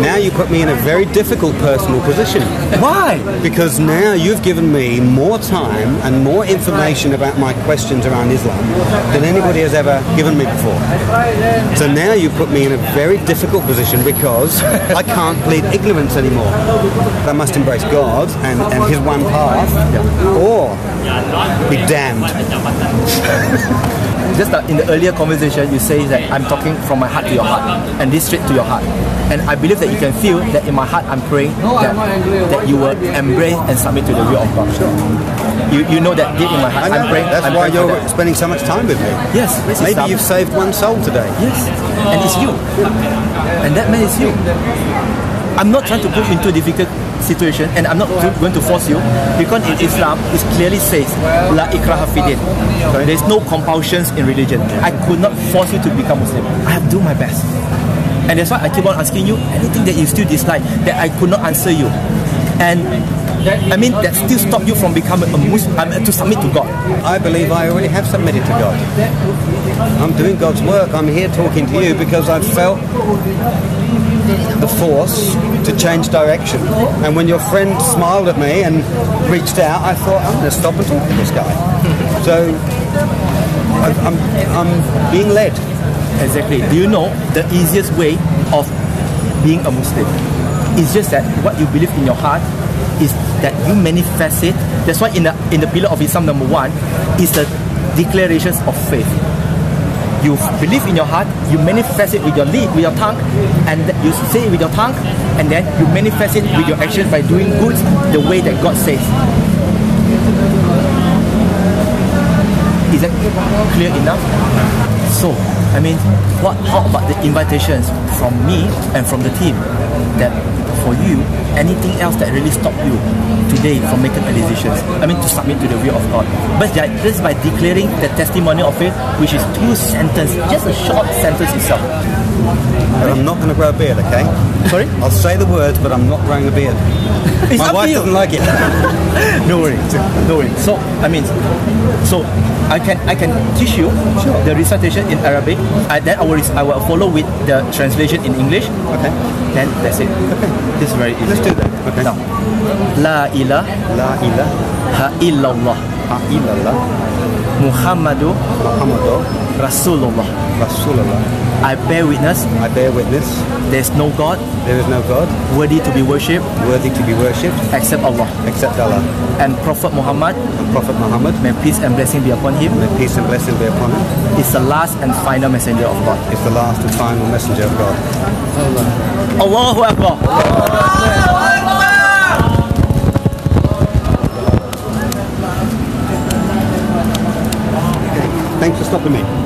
Now you put me in a very difficult personal position Why? because now you've given me more time and more information about my questions around Islam than anybody has ever given me before. So now you put me in a very difficult position because I can't plead ignorance anymore. I must embrace God and, and His one path or be damned. Just that in the earlier conversation, you say that I'm talking from my heart to your heart, and this straight to your heart. And I believe that you can feel that in my heart, I'm praying that, that you will embrace and submit to the will of God. You, you know that deep in my heart, I'm praying. That's I'm why praying you're spending so much time with me. Yes, Maybe you've saved one soul today. Yes, and it's you. And that man is you. I'm not trying to put you into a difficult situation and I'm not going to force you because in Islam it clearly says La ikraha fidin. There's no compulsions in religion. I could not force you to become Muslim. I have do my best. And that's why I keep on asking you anything that you still dislike that I could not answer you. And I mean that still stop you from becoming a Muslim um, to submit to God. I believe I already have submitted to God. I'm doing God's work. I'm here talking to you because I've felt force to change direction. And when your friend smiled at me and reached out, I thought, I'm going to stop and talk to this guy. So I, I'm, I'm being led. Exactly. Do you know the easiest way of being a Muslim? It's just that what you believe in your heart is that you manifest it. That's why in the in the pillar of Islam number one is the declarations of faith. You believe in your heart, you manifest it with your lip, with your tongue, and you say it with your tongue, and then you manifest it with your actions by doing good the way that God says. Is that clear enough? So, I mean, what? How about the invitations from me and from the team? That for you, anything else that really stopped you today from making a decisions? I mean, to submit to the will of God. But that, just by declaring the testimony of faith, which is two sentences, just a short sentence itself. But I'm not going to grow a beard, okay? Sorry? I'll say the words, but I'm not growing a beard. My wife you. doesn't like it. no worry, no worry. So I mean, so I can I can teach you the recitation in Arabic. I, then I will I will follow with the translation in English. Okay. Then that's it. Okay. This is very easy. Let's do that. Okay. Now, La ilaha La ilaha illallah illallah Muhammadu Muhammadur Rasulullah. Rasulullah. I bear witness I bear witness there's no God there is no God worthy to be worshipped worthy to be worshipped except Allah. except Allah. And Prophet Muhammad, And Prophet Muhammad, may peace and blessing be upon him, may peace and blessing be upon him, is the last and final messenger of God. is the last and final messenger of God. Allahu Akbar. Thanks for stopping me.